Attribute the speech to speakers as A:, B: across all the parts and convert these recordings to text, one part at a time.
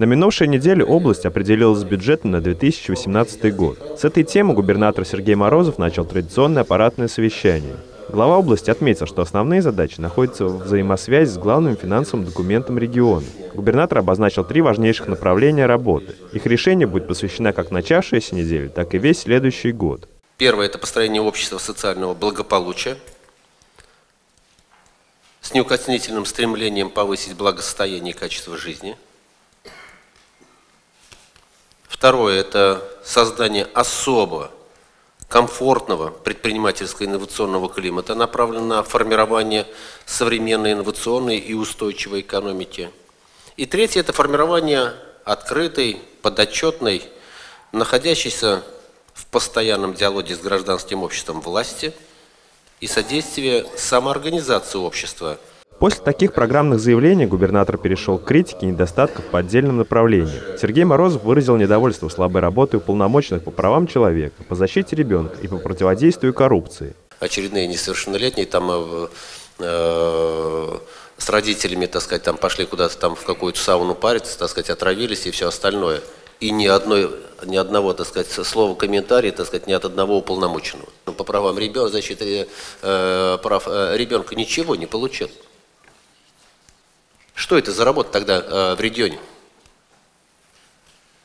A: На минувшей неделе область определилась с бюджетом на 2018 год. С этой темы губернатор Сергей Морозов начал традиционное аппаратное совещание. Глава области отметил, что основные задачи находятся в взаимосвязи с главным финансовым документом региона. Губернатор обозначил три важнейших направления работы. Их решение будет посвящено как начавшейся неделе, так и весь следующий год.
B: Первое – это построение общества социального благополучия с неукоснительным стремлением повысить благосостояние и качество жизни. Второе – это создание особо комфортного предпринимательского инновационного климата, направлено на формирование современной инновационной и устойчивой экономики. И третье – это формирование открытой, подотчетной, находящейся в постоянном диалоге с гражданским обществом власти и содействие самоорганизации общества –
A: После таких программных заявлений губернатор перешел к критике недостатков по отдельным направлениям. Сергей Морозов выразил недовольство слабой работой уполномоченных по правам человека, по защите ребенка и по противодействию коррупции.
B: Очередные несовершеннолетние там э, э, с родителями, так сказать, там пошли куда-то там в какую-то сауну париться, так сказать, отравились и все остальное. И ни, одной, ни одного, так сказать, слова комментария, так сказать, ни от одного уполномоченного. По правам ребенка, защиты э, прав э, ребенка ничего не получил. Что это за работа тогда э, в регионе?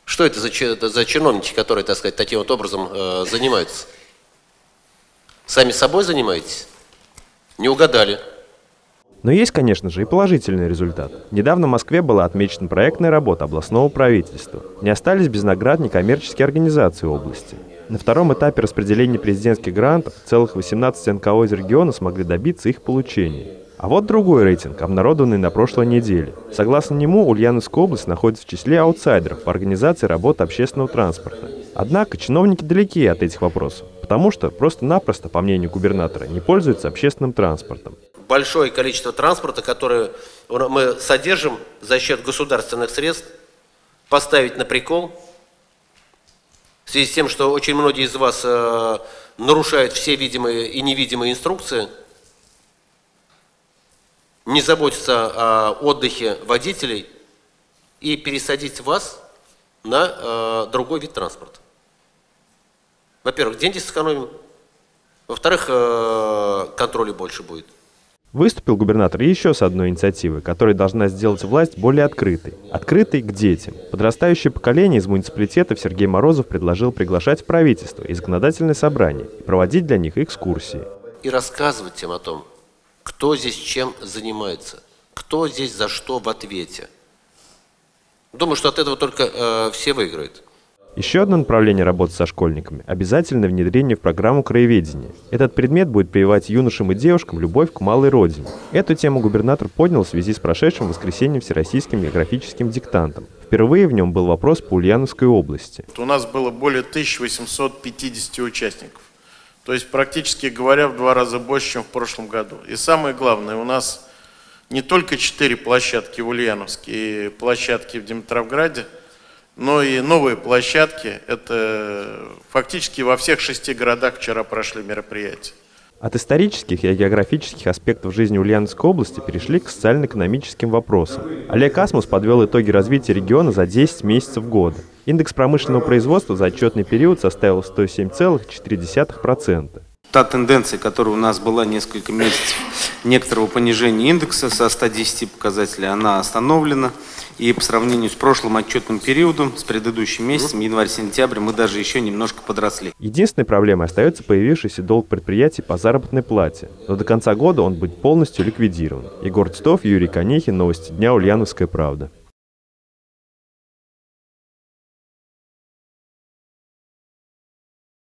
B: Что это за, за чиновники, которые, так сказать, таким вот образом э, занимаются? Сами собой занимаетесь? Не угадали.
A: Но есть, конечно же, и положительный результат. Недавно в Москве была отмечена проектная работа областного правительства. Не остались без наград некоммерческие организации области. На втором этапе распределения президентских грантов целых 18 НКО из региона смогли добиться их получения. А вот другой рейтинг, обнародованный на прошлой неделе. Согласно нему, Ульяновская область находится в числе аутсайдеров по организации работы общественного транспорта. Однако чиновники далеки от этих вопросов, потому что просто-напросто, по мнению губернатора, не пользуются общественным транспортом.
B: Большое количество транспорта, которое мы содержим за счет государственных средств, поставить на прикол, в связи с тем, что очень многие из вас э, нарушают все видимые и невидимые инструкции – не заботиться о отдыхе водителей и пересадить вас на э, другой вид транспорта. Во-первых, деньги сэкономим. Во-вторых, э, контроля больше будет.
A: Выступил губернатор еще с одной инициативой, которая должна сделать власть более открытой. Открытой к детям. Подрастающее поколение из муниципалитетов Сергей Морозов предложил приглашать в правительство и законодательное собрание и проводить для них экскурсии.
B: И рассказывать им о том, кто здесь чем занимается, кто здесь за что в ответе. Думаю, что от этого только э, все выиграют.
A: Еще одно направление работы со школьниками – обязательное внедрение в программу краеведения. Этот предмет будет прививать юношам и девушкам любовь к малой родине. Эту тему губернатор поднял в связи с прошедшим воскресеньем всероссийским географическим диктантом. Впервые в нем был вопрос по Ульяновской области.
C: У нас было более 1850 участников. То есть, практически говоря, в два раза больше, чем в прошлом году. И самое главное, у нас не только четыре площадки в Ульяновске и площадки в Димитровграде, но и новые площадки. Это фактически во всех шести городах вчера прошли мероприятия.
A: От исторических и географических аспектов жизни Ульяновской области перешли к социально-экономическим вопросам. Олег Асмус подвел итоги развития региона за 10 месяцев года. Индекс промышленного производства за отчетный период составил 107,4%.
D: Та тенденция, которая у нас была несколько месяцев некоторого понижения индекса со 110 показателей, она остановлена. И по сравнению с прошлым отчетным периодом, с предыдущим месяцем, январь-сентябрь, мы даже еще немножко подросли.
A: Единственной проблемой остается появившийся долг предприятий по заработной плате. Но до конца года он будет полностью ликвидирован. Егор Титов, Юрий Конехин, Новости дня, Ульяновская правда.